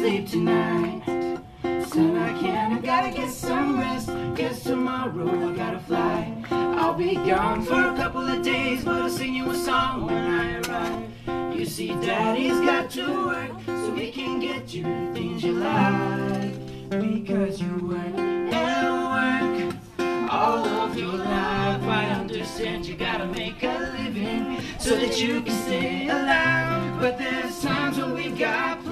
sleep tonight. Son, I can't, I gotta get some rest. Guess tomorrow I gotta fly. I'll be gone for a couple of days, but I'll sing you a song when I arrive. You see, Daddy's got to work so he can get you things you like. Because you work and work all of your life. I understand you gotta make a living so that you can stay alive. But there's times when we got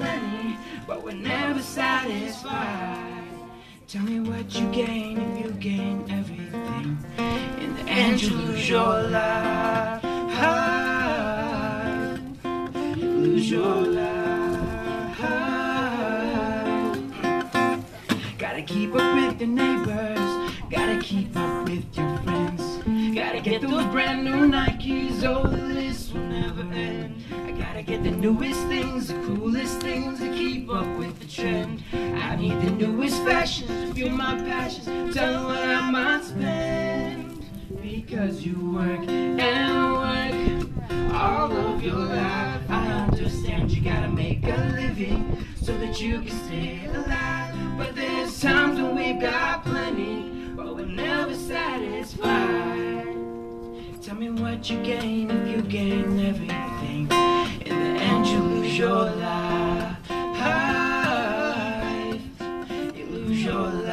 but we're never satisfied. Tell me what you gain if you gain everything. In the end, you lose your life. You lose your life. Gotta keep up with your neighbors. Gotta keep up with your. Gotta get those brand new Nikes. Oh, the list will never end. I gotta get the newest things, the coolest things to keep up with the trend. I need the newest fashions to fuel my passions. Tell what I might spend. Because you work and work all of your life. I understand you gotta make a living so that you can stay alive. what you gain if you gain everything. In the end, you lose your life. You lose your life.